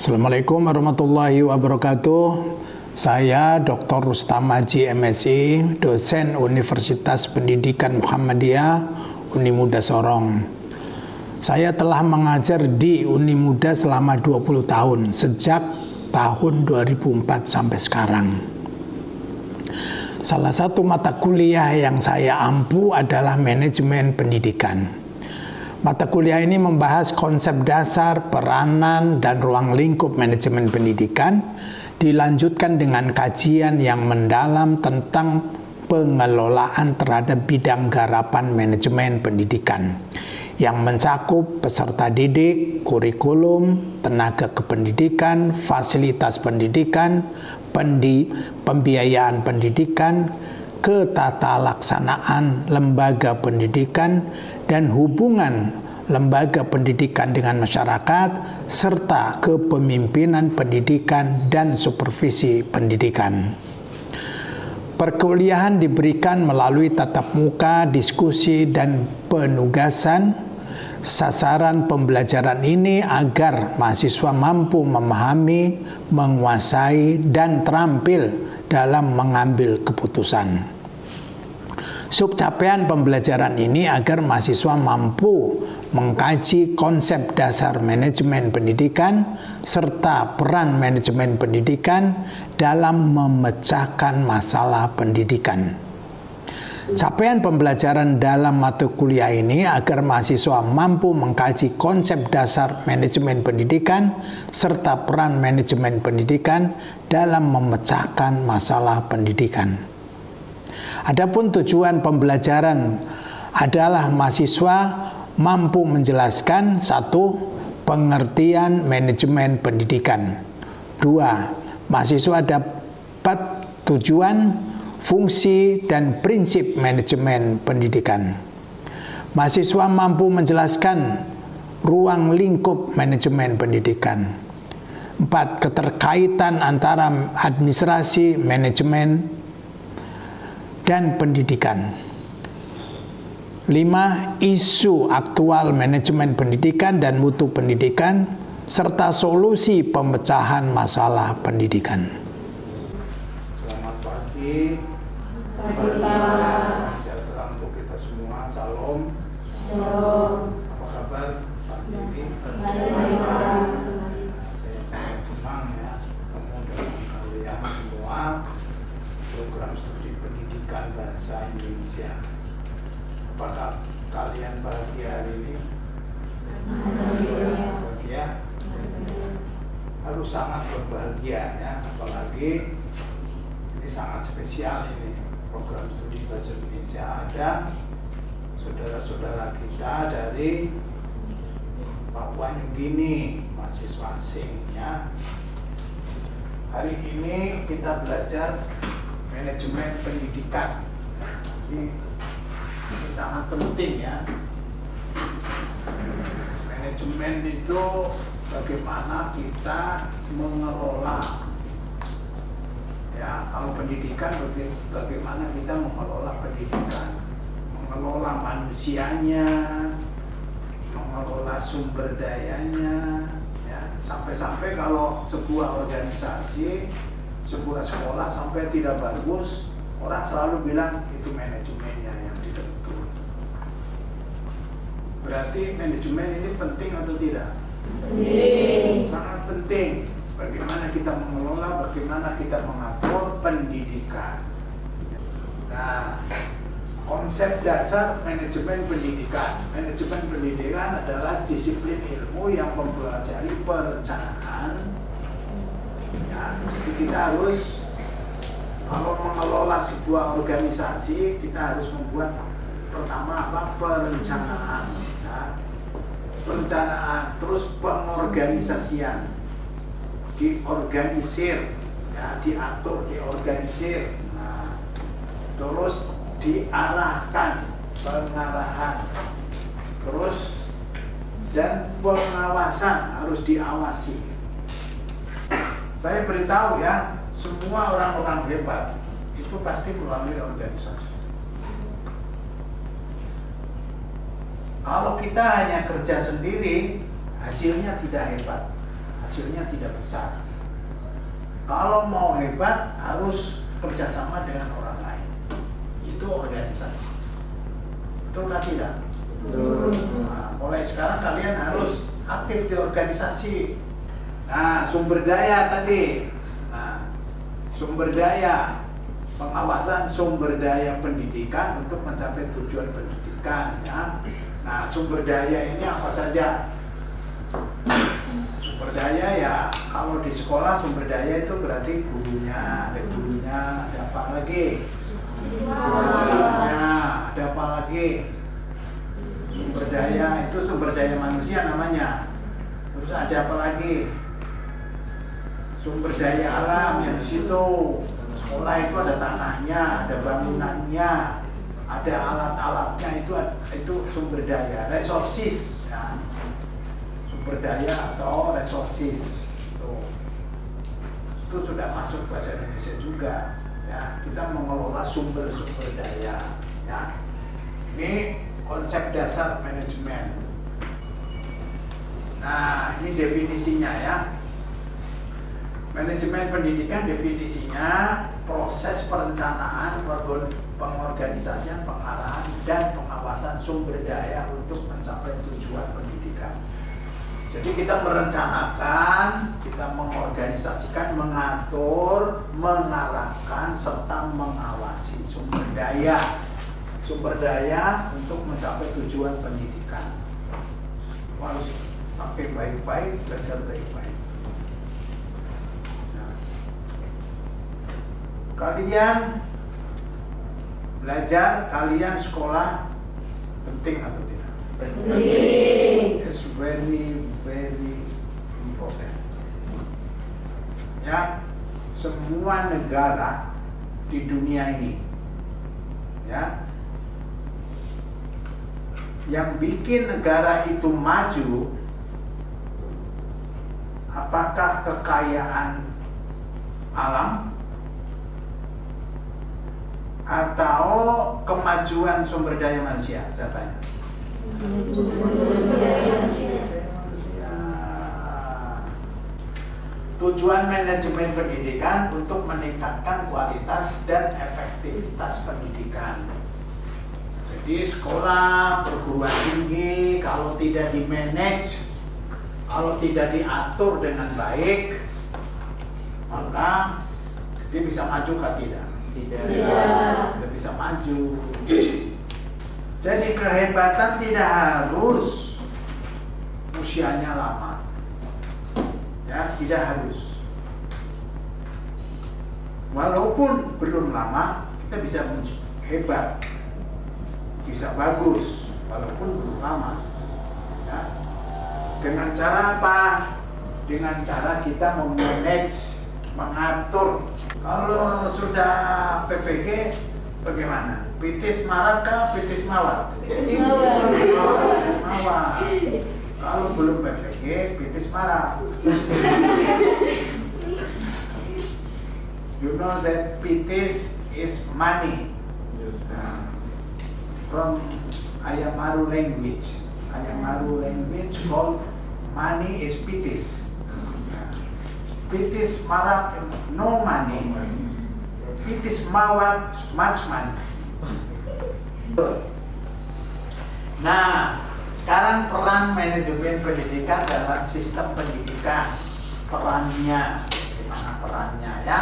Assalamualaikum warahmatullahi wabarakatuh. Saya Dr. Rustam Haji MSI, dosen Universitas Pendidikan Muhammadiyah Uni Muda Sorong. Saya telah mengajar di Uni Muda selama 20 tahun, sejak tahun 2004 sampai sekarang. Salah satu mata kuliah yang saya ampu adalah manajemen pendidikan. Mata kuliah ini membahas konsep dasar, peranan, dan ruang lingkup manajemen pendidikan, dilanjutkan dengan kajian yang mendalam tentang pengelolaan terhadap bidang garapan manajemen pendidikan yang mencakup peserta didik, kurikulum, tenaga kependidikan, fasilitas pendidikan, pendi, pembiayaan pendidikan, ketata laksanaan lembaga pendidikan, dan hubungan lembaga pendidikan dengan masyarakat, serta kepemimpinan pendidikan dan supervisi pendidikan. Perkuliahan diberikan melalui tatap muka, diskusi, dan penugasan. Sasaran pembelajaran ini agar mahasiswa mampu memahami, menguasai, dan terampil dalam mengambil keputusan. Subcapaian pembelajaran ini agar mahasiswa mampu mengkaji konsep dasar manajemen pendidikan serta peran manajemen pendidikan dalam memecahkan masalah pendidikan. Capaian pembelajaran dalam mata kuliah ini agar mahasiswa mampu mengkaji konsep dasar manajemen pendidikan serta peran manajemen pendidikan dalam memecahkan masalah pendidikan. Adapun tujuan pembelajaran adalah mahasiswa mampu menjelaskan satu pengertian manajemen pendidikan. Dua, mahasiswa dapat tujuan fungsi dan prinsip manajemen pendidikan. Mahasiswa mampu menjelaskan ruang lingkup manajemen pendidikan. Empat, keterkaitan antara administrasi, manajemen, dan pendidikan. Lima, isu aktual manajemen pendidikan dan mutu pendidikan, serta solusi pemecahan masalah pendidikan. Selamat pagi. Sejahtera untuk kita semua. Salam. Apa kabar program studi pendidikan bahasa Indonesia. Apakah kalian bahagia hari ini? Bahagia? Harus sangat berbahagia ya, apalagi ini sangat spesial ini program studi bahasa Indonesia ada saudara-saudara kita dari Papua New Guinea mahasiswa asing ya hari ini kita belajar manajemen pendidikan. Ini, ini sangat penting ya. Manajemen itu bagaimana kita mengelola. Ya kalau pendidikan bagaimana kita mengelola pendidikan? Mengelola manusianya mengelola sumber dayanya ya. Sampai-sampai kalau sebuah organisasi sebuah sekolah sampai tidak bagus orang selalu bilang itu manajemennya yang tidak betul berarti manajemen ini penting atau tidak Penting. sangat penting bagaimana kita mengelola, bagaimana kita mengatur pendidikan. Nah, konsep dasar manajemen pendidikan. Manajemen pendidikan adalah disiplin ilmu yang mempelajari perencanaan. Ya, kita harus kalau mengelola sebuah organisasi, kita harus membuat pertama apa perencanaan, ya. perencanaan, terus pengorganisasian diorganisir, ya, diatur, diorganisir, nah, terus diarahkan, pengarahan, terus dan pengawasan harus diawasi. Saya beritahu ya, semua orang-orang hebat itu pasti melalui organisasi. Kalau kita hanya kerja sendiri, hasilnya tidak hebat hasilnya tidak besar. Kalau mau hebat harus kerjasama dengan orang lain. Itu organisasi. Betul nggak tidak? Nah, mulai sekarang kalian harus aktif di organisasi. Nah, sumber daya tadi. Nah, sumber daya pengawasan sumber daya pendidikan untuk mencapai tujuan pendidikan ya. Nah, sumber daya ini apa saja? Sumber daya ya kalau di sekolah sumber daya itu berarti gurunya, ada gurunya, ada apa lagi? Siswanya, ada apa lagi? Sumber daya itu sumber daya manusia namanya. Terus ada apa lagi? Sumber daya alam yang di situ. Sekolah itu ada tanahnya, ada bangunannya, ada alat-alatnya itu itu sumber daya, resources ya. Sumber daya atau resources. Tuh. Itu sudah masuk bahasa Indonesia juga. Ya, kita mengelola sumber-sumber daya. Ya. Ini konsep dasar manajemen. Nah, ini definisinya ya. Manajemen pendidikan definisinya proses perencanaan, pengorganisasian, pengarahan, dan pengawasan sumber daya untuk mencapai tujuan pendidikan. Jadi kita merencanakan, kita mengorganisasikan, mengatur, mengarahkan, serta mengawasi sumber daya. Sumber daya untuk mencapai tujuan pendidikan. Harus pakai baik-baik, belajar baik-baik. Kalian belajar, kalian sekolah penting atau tidak? Penting. It's very very important. Ya, semua negara di dunia ini, ya, yang bikin negara itu maju, apakah kekayaan alam atau kemajuan sumber daya manusia? Saya tanya. Tujuan manajemen pendidikan untuk meningkatkan kualitas dan efektivitas pendidikan. Jadi sekolah, perguruan tinggi kalau tidak di manage, kalau tidak diatur dengan baik, maka dia bisa maju atau tidak? Tidak. Tidak bisa maju. Jadi kehebatan tidak harus usianya lama. Ya, tidak harus. Walaupun belum lama, kita bisa hebat. Bisa bagus walaupun belum lama. Ya. Dengan cara apa? Dengan cara kita memanage, mengatur. Kalau sudah PPG bagaimana? Pitis marak kah? Pitis mawar? Pitis mawar. Oh, pitis mawar. Kalau belum PPG, pitis marak. you know that pitis is money. Yes. Nah, from Ayamaru language. Ayamaru language called money is pitis. Pitis marak no money. Pitis mawar much money. Nah, sekarang peran manajemen pendidikan dalam sistem pendidikan perannya, gimana perannya ya?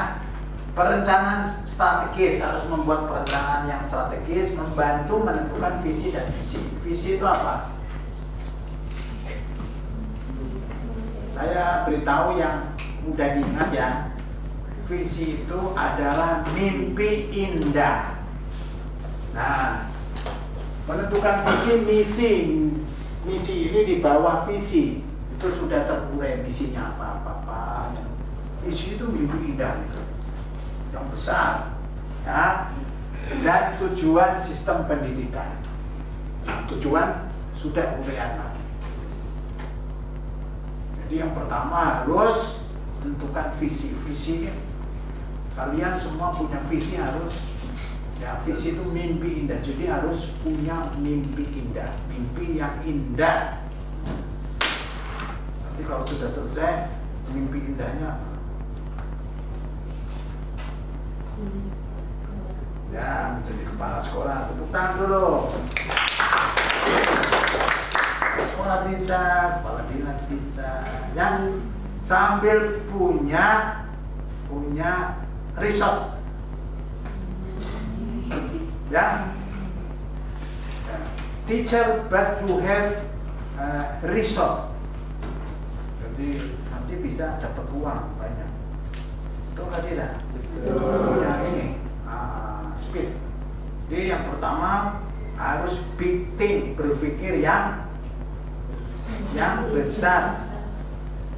Perencanaan strategis harus membuat perencanaan yang strategis, membantu menentukan visi dan misi. Visi itu apa? Saya beritahu yang mudah diingat ya. Visi itu adalah mimpi indah. Nah, menentukan visi misi misi ini di bawah visi itu sudah terurai misinya apa apa apa visi itu mimpi indah gitu. yang besar ya dan tujuan sistem pendidikan nah, tujuan sudah uraian lagi jadi yang pertama harus tentukan visi visi kalian semua punya visi harus Ya, visi itu mimpi indah. Jadi harus punya mimpi indah, mimpi yang indah. Nanti kalau sudah selesai, mimpi indahnya? Ya, menjadi kepala sekolah. Tepuk tangan dulu. Sekolah bisa, kepala dinas bisa. Yang sambil punya punya resort. Ya. Teacher but you have uh, resort. Jadi nanti bisa dapat uang banyak. Betul nggak tidak? Punya ini uh, speed. Jadi yang pertama harus big thing, berpikir yang yang besar.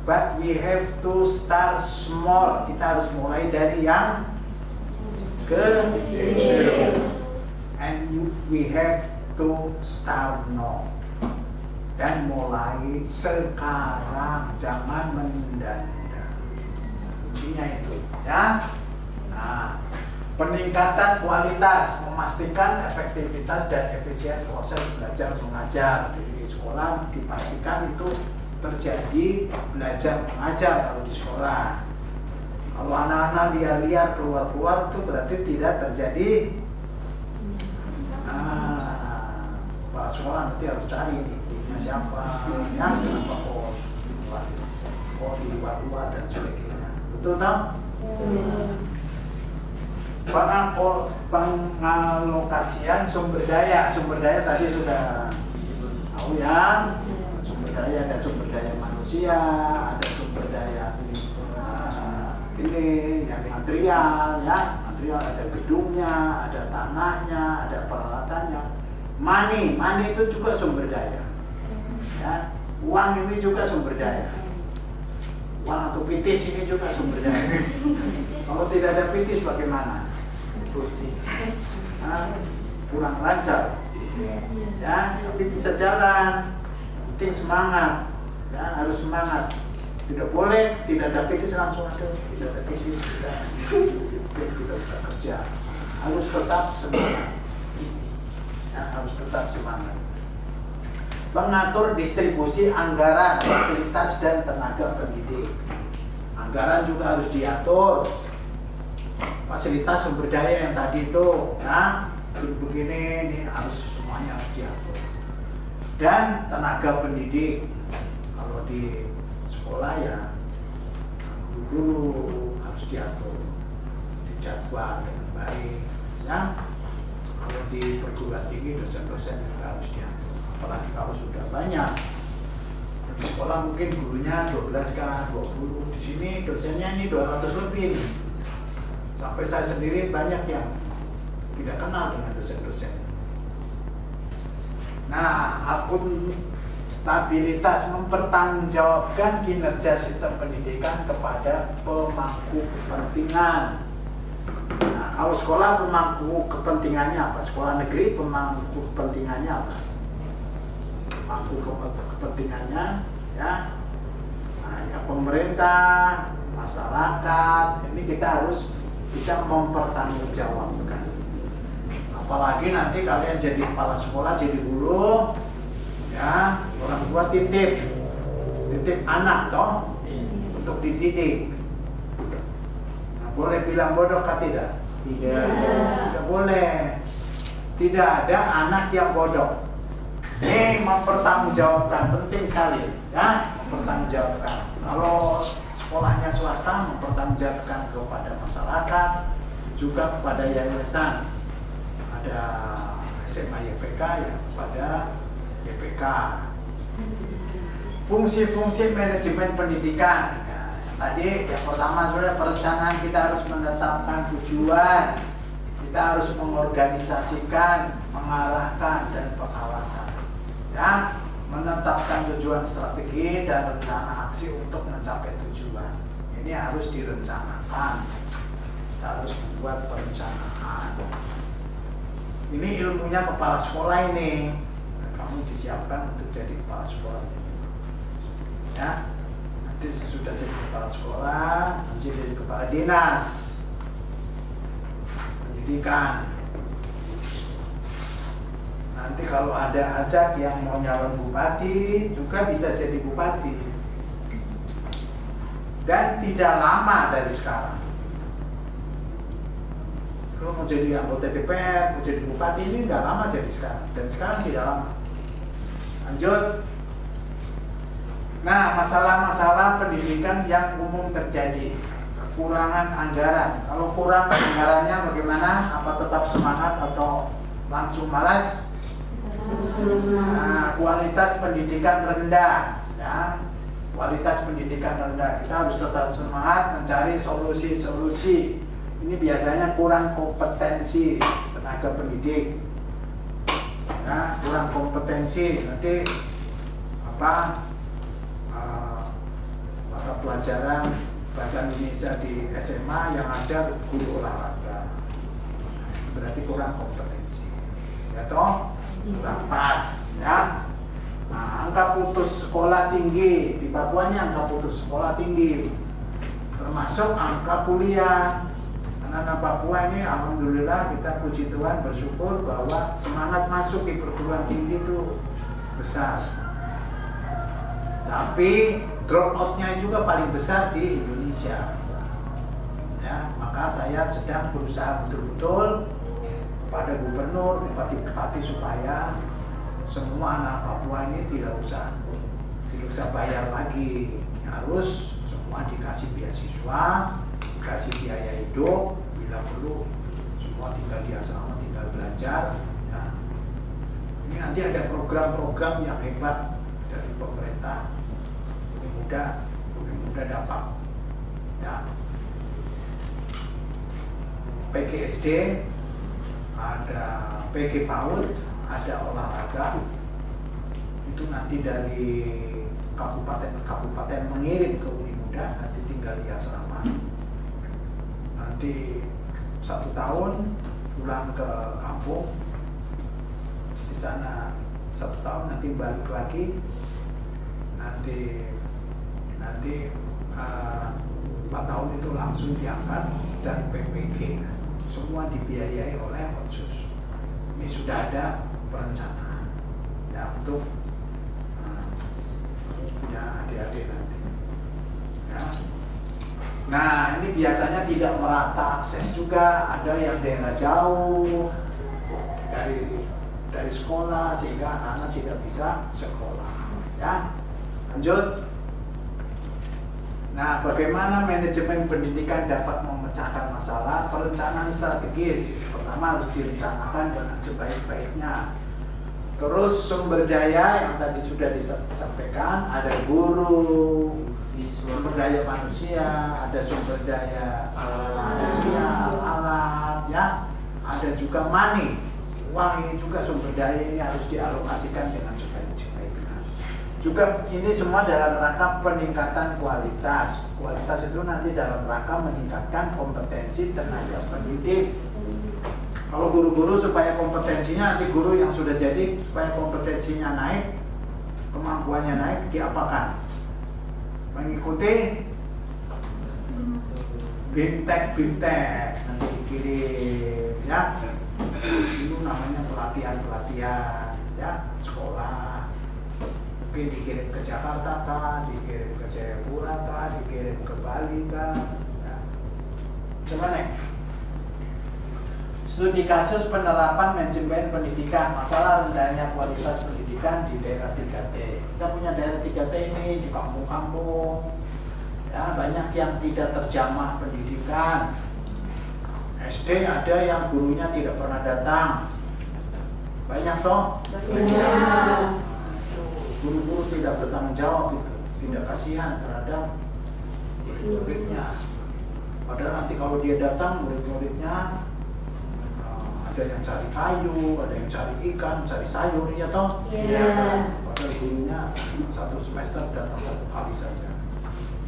But we have to start small. Kita harus mulai dari yang kecil. And you, we have to start now. Dan mulai sekarang, jangan menunda. Kuncinya itu, ya. Nah, peningkatan kualitas, memastikan efektivitas dan efisien proses belajar mengajar. Di sekolah dipastikan itu terjadi belajar mengajar kalau di sekolah. Kalau anak-anak liar-liar keluar-keluar itu berarti tidak terjadi. Nah, kepala sekolah nanti harus cari nih siapa, yang kenapa kok kok di luar-luar dan sebagainya. Betul tak? Pengalokasian sumber daya, sumber daya tadi sudah tahu ya, daya ada sumber daya manusia, ada sumber daya uh, ini yang material ya, material ada gedungnya, ada tanahnya, ada peralatannya. Money, money itu juga sumber daya. Ya, uang ini juga sumber daya. Uang atau pitis ini juga sumber daya. Kalau tidak ada pitis bagaimana? Kursi. Nah, kurang lancar. Ya, tapi bisa jalan. Penting semangat. Ya, harus semangat. Tidak boleh tidak ada pitis langsung aja. Tidak ada pitis tidak. Tidak bisa kerja. Harus tetap semangat. Ya, harus tetap semangat. Mengatur distribusi anggaran, fasilitas dan tenaga pendidik. Anggaran juga harus diatur. Fasilitas sumber daya yang tadi itu, nah begini ini harus. Dan tenaga pendidik, kalau di sekolah ya guru harus diatur, dijadwal dengan baik, ya. Kalau di perguruan tinggi dosen-dosen juga harus diatur, apalagi kalau sudah banyak. Di sekolah mungkin gurunya 12 kan, 20. Di sini dosennya ini 200 lebih nih. Sampai saya sendiri banyak yang tidak kenal dengan dosen-dosen. Nah, akuntabilitas mempertanggungjawabkan kinerja sistem pendidikan kepada pemangku kepentingan. Nah, kalau sekolah pemangku kepentingannya apa? Sekolah negeri pemangku kepentingannya apa? Pemangku kepentingannya ya, nah, ya pemerintah, masyarakat. Ini kita harus bisa mempertanggungjawabkan. Apalagi nanti kalian jadi kepala sekolah, jadi guru, ya orang tua titip, titip anak toh untuk dididik. Nah, boleh bilang bodoh kah tidak? Tidak. Tidak boleh. Tidak ada anak yang bodoh. Ini mempertanggungjawabkan penting sekali, ya mempertanggungjawabkan. Kalau sekolahnya swasta mempertanggungjawabkan kepada masyarakat, juga kepada yayasan. Ada SMA YPK ya kepada YPK. Fungsi-fungsi manajemen pendidikan. Ya, tadi yang pertama sudah perencanaan kita harus menetapkan tujuan, kita harus mengorganisasikan, mengarahkan dan pengawasan. Ya, menetapkan tujuan strategi dan rencana aksi untuk mencapai tujuan. Ini harus direncanakan. Kita harus membuat perencanaan. Ini ilmunya kepala sekolah ini. Nah, kamu disiapkan untuk jadi kepala sekolah. Ya, nanti sesudah jadi kepala sekolah, nanti jadi kepala dinas pendidikan. Nanti kalau ada ajak yang mau nyalon bupati juga bisa jadi bupati. dan tidak lama dari sekarang. Kalau mau jadi anggota DPR, mau jadi bupati ini nggak lama jadi sekarang, dan sekarang tidak lama. Lanjut. Nah, masalah-masalah pendidikan yang umum terjadi kekurangan anggaran. Kalau kurang anggarannya bagaimana? Apa tetap semangat atau langsung malas? Nah, kualitas pendidikan rendah, ya. Kualitas pendidikan rendah. Kita harus tetap semangat mencari solusi-solusi. Ini biasanya kurang kompetensi tenaga pendidik. Ya, kurang kompetensi. Nanti apa? uh, pelajaran bahasa Indonesia di SMA yang ajar guru olahraga berarti kurang kompetensi ya toh kurang pas ya nah, angka putus sekolah tinggi di Papua ini angka putus sekolah tinggi termasuk angka kuliah anak-anak Papua ini alhamdulillah kita puji Tuhan bersyukur bahwa semangat masuk di perguruan tinggi itu besar. Tapi drop outnya juga paling besar di Indonesia. Ya maka saya sedang berusaha betul-betul pada gubernur bupati-bupati supaya semua anak Papua ini tidak usah tidak usah bayar lagi. Harus semua dikasih beasiswa dikasih biaya hidup bila perlu semua tinggal di asrama tinggal belajar ya. Ini nanti ada program-program yang hebat dari pemerintah. Lebih mudah lebih mudah dapat ya. PGSD ada PG PAUD ada olahraga. Itu nanti dari kabupaten kabupaten mengirim ke Uni Muda nanti tinggal di asrama nanti satu tahun pulang ke kampung. Di sana satu tahun nanti balik lagi. Nanti nanti uh, empat tahun itu langsung diangkat dan PPG semua dibiayai oleh Otsus. Ini sudah ada perencanaan. Ya untuk uh, punya adik-adik nanti. Ya. Nah ini biasanya tidak merata akses juga. Ada yang daerah jauh dari dari sekolah sehingga anak-anak tidak bisa sekolah ya. Lanjut. Nah bagaimana manajemen pendidikan dapat memecahkan masalah? Perencanaan strategis. Pertama harus direncanakan dengan sebaik-baiknya. Terus sumber daya yang tadi sudah disampaikan ada guru sumber daya manusia ada sumber daya manusia alat ya ada juga money uang ini juga sumber daya ini harus dialokasikan dengan sebaik-baiknya. Juga ini semua dalam rangka peningkatan kualitas. Kualitas itu nanti dalam rangka meningkatkan kompetensi tenaga pendidik. Kalau guru-guru supaya kompetensinya nanti guru yang sudah jadi supaya kompetensinya naik, kemampuannya naik, diapakan? Mengikuti bimtek bimtek nanti dikirim ya itu namanya pelatihan-pelatihan ya sekolah mungkin dikirim ke Jakarta dikirim ke Jayapura dikirim ke Bali kah ya. Gimana? Studi kasus penerapan manajemen pendidikan. Masalah rendahnya kualitas pendidikan di daerah 3T kita punya daerah 3T ini di kampung-kampung. Ya banyak yang tidak terjamah pendidikan. SD ada yang gurunya tidak pernah datang. Banyak toh? Guru-guru tidak bertanggung jawab itu tidak kasihan terhadap muridnya padahal nanti kalau dia datang murid-muridnya ada yang cari kayu ada yang cari ikan cari sayur ya toh? Iya. padahal gurunya satu semester datang satu kali saja.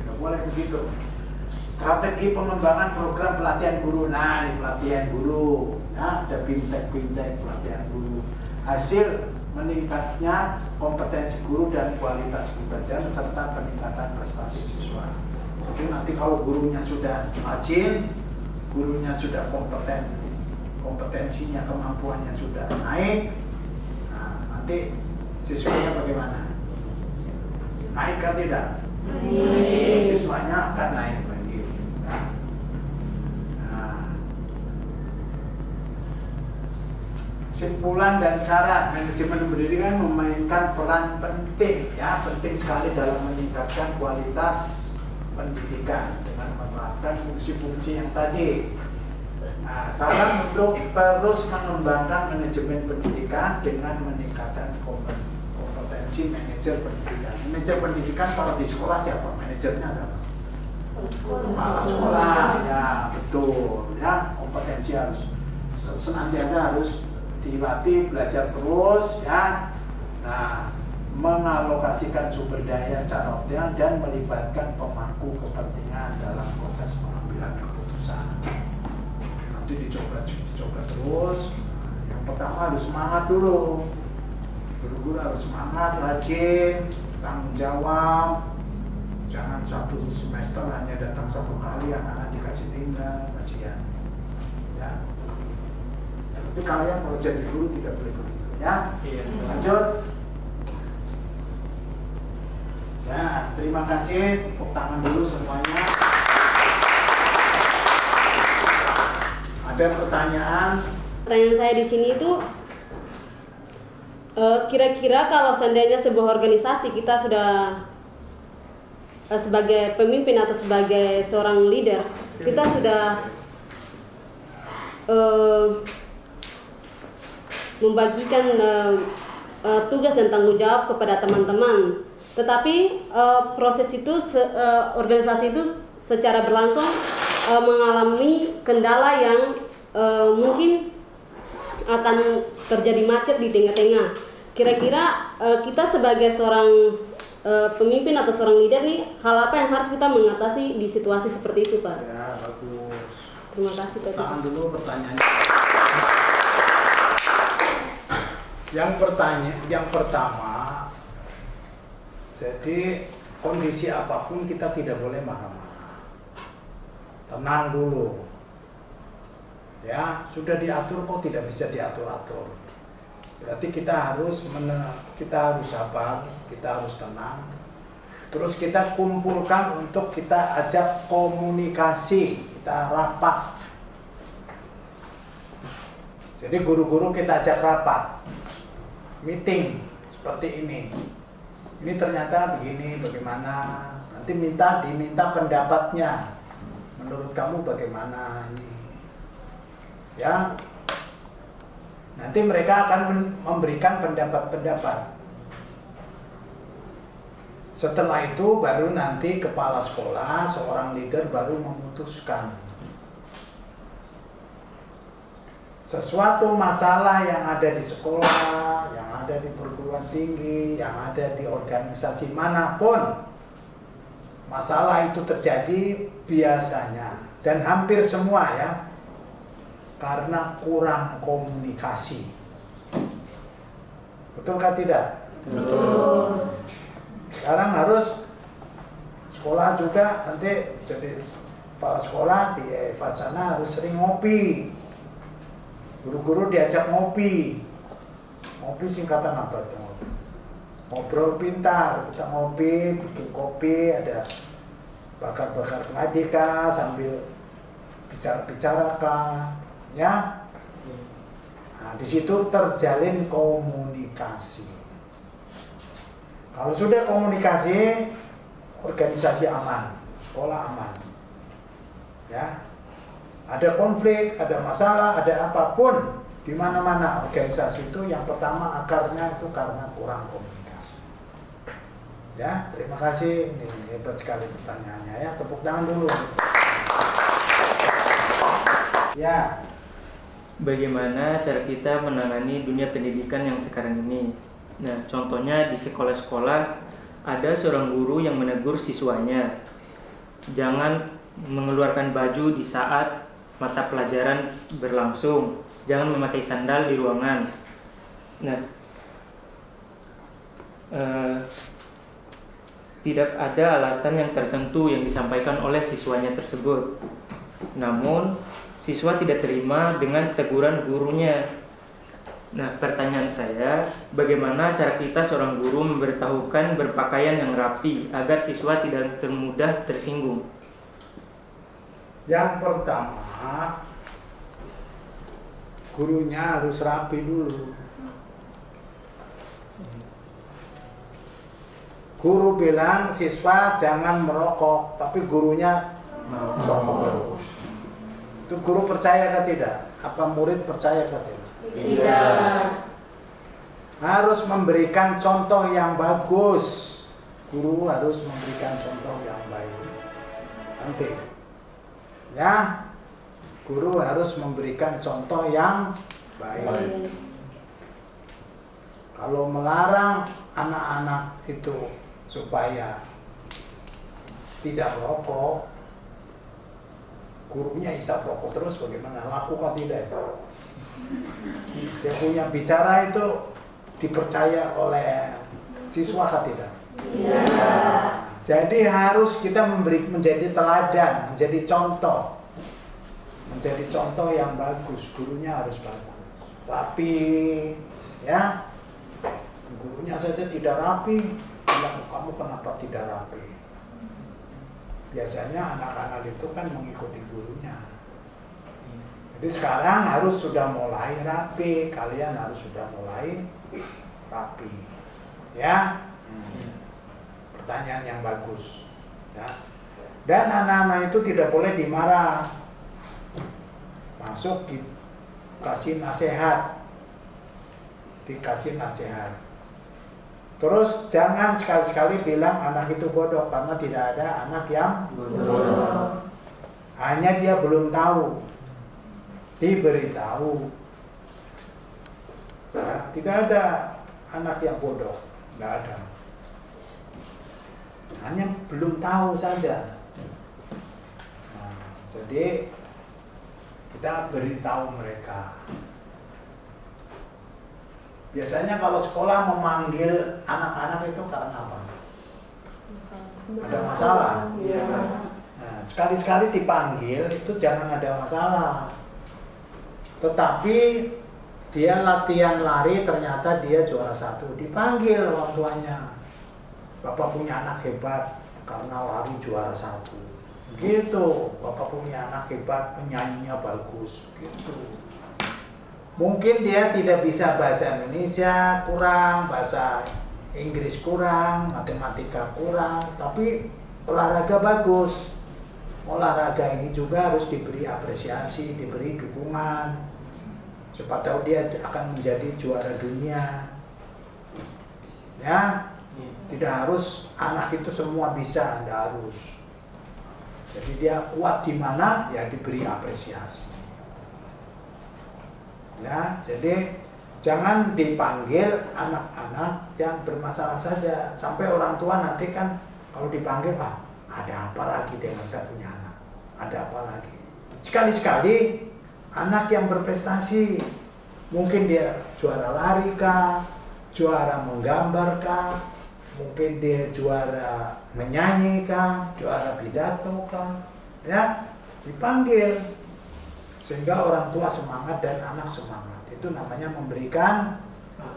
Tidak boleh begitu. Strategi pengembangan program pelatihan guru. Nah ini pelatihan guru. Nah ada bimtek pelatihan guru. Hasil meningkatnya kompetensi guru dan kualitas pembelajaran serta peningkatan prestasi siswa. Jadi nanti kalau gurunya sudah rajin gurunya sudah kompeten kompetensinya kemampuannya sudah naik nah, nanti siswanya bagaimana naik kan tidak Siswanya akan naik lagi. Nah, nah. Simpulan dan syarat manajemen pendidikan memainkan peran penting ya penting sekali dalam meningkatkan kualitas pendidikan dengan menerapkan fungsi-fungsi yang tadi. Nah, saran untuk terus mengembangkan manajemen pendidikan dengan meningkatkan kompetensi manajer pendidikan. Manajer pendidikan kalau di sekolah siapa? Manajernya siapa? Kepala sekolah, ya betul. Ya kompetensi harus senantiasa harus dilatih, belajar terus, ya. Nah, mengalokasikan sumber daya cara optimal dan melibatkan pemangku kepentingan dalam proses. Nanti dicoba dicoba terus. Yang pertama harus semangat dulu guru-guru harus semangat, rajin, tanggung jawab. Jangan satu semester hanya datang satu kali, anak-anak dikasih tinggal, kasihan. Ya. Tapi kalian kalau jadi guru tidak boleh begitu, ya. Iya. Lanjut. Ya, terima kasih. Tepuk tangan dulu semuanya. Ada pertanyaan? Pertanyaan saya di sini itu eh, kira-kira kalau seandainya sebuah organisasi kita sudah eh, sebagai pemimpin atau sebagai seorang leader kita sudah eh, membagikan eh, eh, tugas dan tanggung jawab kepada teman-teman tetapi eh, proses itu eh, organisasi itu secara berlangsung eh, mengalami kendala yang eh, mungkin akan terjadi macet di tengah-tengah. Kira-kira eh, kita sebagai seorang eh, pemimpin atau seorang leader nih, hal apa yang harus kita mengatasi di situasi seperti itu, Pak? Ya, bagus. Terima kasih, Pak. Tahan dulu pertanyaannya. Yang pertanyaan, yang pertama, jadi kondisi apa pun kita tidak boleh marah-marah. Tenang dulu. Ya, sudah diatur kok tidak bisa diatur-atur. Berarti kita harus mene- kita harus sabar, kita harus tenang. Terus kita kumpulkan untuk kita ajak komunikasi, kita rapat. Jadi guru-guru kita ajak rapat, meeting seperti ini. Ini ternyata begini, bagaimana? Nanti minta diminta pendapatnya. Menurut kamu bagaimana ini? Ya, nanti mereka akan memberikan pendapat-pendapat. Setelah itu baru nanti kepala sekolah, seorang leader baru memutuskan. Sesuatu masalah yang ada di sekolah, yang ada di perguruan tinggi, yang ada di organisasi mana pun, masalah itu terjadi biasanya. Dan hampir semua ya karena kurang komunikasi. Betulkah tidak? Betul. Sekarang harus sekolah juga nanti jadi kepala sekolah di Vacana harus sering ngopi. Guru-guru diajak ngopi. Ngopi singkatan apa itu? ngopi? Ngobrol pintar, kita ngopi, bikin kopi, ada bakar-bakar keladika sambil bicara-bicarakan, ya. Nah, di situ terjalin komunikasi. Kalau sudah komunikasi, organisasi aman, sekolah aman. Ya. Ada konflik, ada masalah, ada apa pun di mana-mana organisasi itu yang pertama akarnya itu karena kurang komunikasi. Ya, terima kasih. Ini hebat sekali pertanyaannya ya. Tepuk tangan dulu. Ya, Bagaimana cara kita menangani dunia pendidikan yang sekarang ini? Nah, contohnya di sekolah-sekolah ada seorang guru yang menegur siswanya, jangan mengeluarkan baju di saat mata pelajaran berlangsung, jangan memakai sandal di ruangan. Nah, eh, tidak ada alasan yang tertentu yang disampaikan oleh siswanya tersebut. Namun, siswa tidak terima dengan teguran gurunya. Nah, pertanyaan saya, bagaimana cara kita seorang guru memberitahukan berpakaian yang rapi agar siswa tidak termudah tersinggung? Yang pertama, gurunya harus rapi dulu. Guru bilang siswa jangan merokok, tapi gurunya merokok terus. Itu guru percaya atau tidak? Apa murid percaya atau tidak? Tidak. Harus memberikan contoh yang bagus. Guru harus memberikan contoh yang baik. Penting. Ya, guru harus memberikan contoh yang baik. Kalau melarang anak-anak itu supaya tidak merokok, gurunya isap rokok terus bagaimana? Lakukan tidak itu? Dia punya bicara itu dipercaya oleh siswa atau tidak? Jadi harus kita memberi menjadi teladan, menjadi contoh, menjadi contoh yang bagus. Gurunya harus bagus, rapi, ya. Gurunya saja tidak rapi, bilang kamu kenapa tidak rapi? Biasanya anak-anak itu kan mengikuti gurunya. Jadi sekarang harus sudah mulai rapi, kalian harus sudah mulai rapi, ya. Pertanyaan yang bagus, ya. Dan anak-anak itu tidak boleh dimarah, masuk dikasih nasihat, dikasih nasihat. Terus jangan sekali-sekali bilang anak itu bodoh karena tidak ada anak yang bodoh. Hanya dia belum tahu. Diberitahu. Ya, tidak ada anak yang bodoh, tidak ada. Hanya belum tahu saja. Nah, jadi kita beritahu mereka. Biasanya kalau sekolah memanggil anak-anak itu karena apa? Ada masalah. Nah, sekali-sekali dipanggil itu jangan ada masalah. Tetapi dia latihan lari ternyata dia juara satu dipanggil orang tuanya. Bapak punya anak hebat karena lari juara satu. Gitu, bapak punya anak hebat penyanyinya bagus. Gitu mungkin dia tidak bisa bahasa Indonesia kurang, bahasa Inggris kurang, matematika kurang, tapi olahraga bagus. Olahraga ini juga harus diberi apresiasi, diberi dukungan. Siapa tahu dia akan menjadi juara dunia. Ya, tidak harus anak itu semua bisa, tidak harus. Jadi dia kuat di mana ya diberi apresiasi ya jadi jangan dipanggil anak-anak yang bermasalah saja. Sampai orang tua nanti kan kalau dipanggil ah ada apa lagi dengan saya punya anak? Ada apa lagi? Sekali-sekali anak yang berprestasi mungkin dia juara lari kah juara menggambar kah mungkin dia juara menyanyi kah juara pidato kah ya dipanggil sehingga orang tua semangat dan anak semangat. Itu namanya memberikan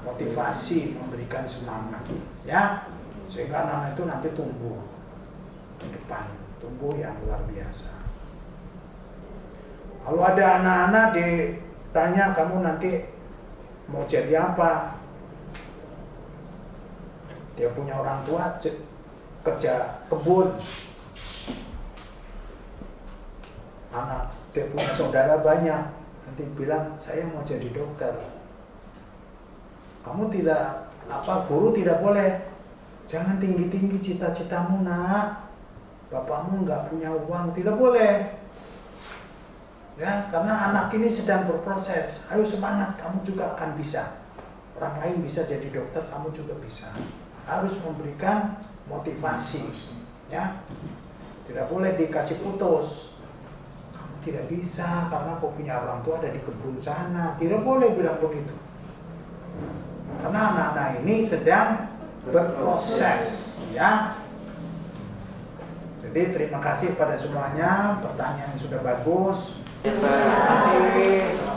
motivasi memberikan semangat ya. Sehingga anak itu nanti tumbuh ke depan tumbuh yang luar biasa. Kalau ada anak-anak ditanya kamu nanti mau jadi apa? Dia punya orang tua kerja kebun anak dia punya saudara banyak. Nanti bilang saya mau jadi dokter. Kamu tidak apa guru tidak boleh. Jangan tinggi tinggi cita-citamu nak. Bapakmu nggak punya uang tidak boleh. Ya karena anak ini sedang berproses. Ayo semangat kamu juga akan bisa. Orang lain bisa jadi dokter kamu juga bisa. Harus memberikan motivasi ya. Tidak boleh dikasih putus tidak bisa karena kau punya orang tua ada di kebun sana. Tidak boleh bilang begitu. Karena anak-anak ini sedang berproses, ya. Jadi terima kasih pada semuanya, pertanyaan sudah bagus. Terima kasih.